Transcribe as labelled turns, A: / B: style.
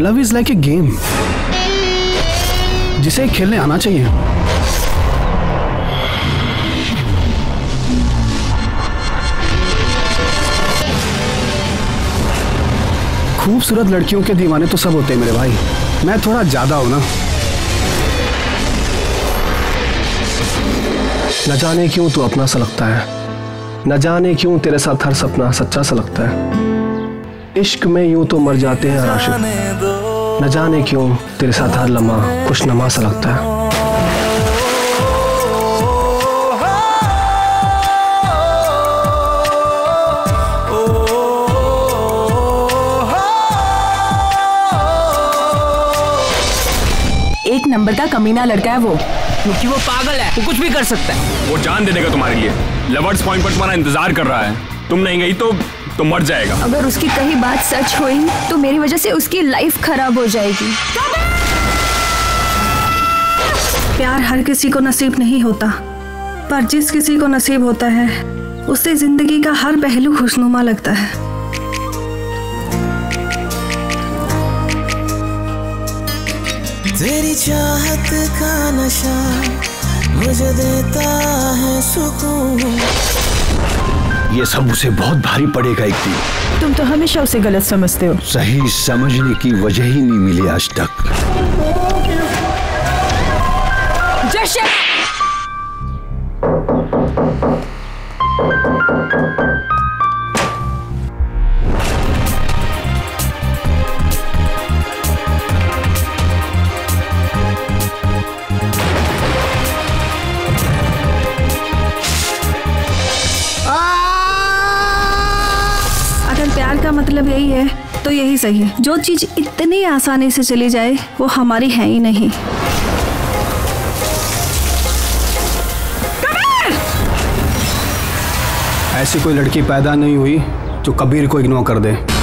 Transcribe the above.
A: Love is like a game जिसे खेलने आना चाहिए। खूबसूरत लड़कियों के दीवाने तो सब होते हैं मेरे भाई। मैं थोड़ा ज़्यादा हूँ ना। न जाने क्यों तू अपना सा लगता है। न जाने क्यों तेरे साथ हर सपना सच्चा सा लगता है। इश्क में यूँ तो मर जाते हैं आशिक। न जाने क्यों तेरे साथ हर लम्हा खुश नमा सा लगता है।
B: एक नंबर का कमीना लड़का है वो।
C: क्योंकि वो पागल है वो कुछ भी कर सकता है।
D: वो जान दे देगा तुम्हारे लिए। लवर्स पॉइंट पर तुम्हारा इंतज़ार कर रहा है। तुम नहीं गई तो तो मर जाएगा।
E: अगर उसकी कही बात सच हुई तो मेरी वजह से उसकी लाइफ खराब हो जाएगी।
F: प्यार हर किसी को नसीब नहीं होता पर जिस किसी को नसीब होता है उससे ज़िंदगी का हर पहलू खुशनुमा लगता है।
G: तेरी चाहत का नशा मुझे देता है सुकून।
H: ये सब उसे बहुत भारी पड़ेगा एक दिन।
B: तुम तो हमेशा उसे गलत समझते हो।
H: सही समझने की वजह ही नहीं मिली आज तक।
B: जशन
F: प्यार का मतलब यही है तो यही सही है। जो चीज़ इतनी आसानी से चली जाए, वो हमारी है ही नहीं।
A: ऐसी कोई लड़की पैदा नहीं हुई, जो कबीर को इग्नोर कर दे।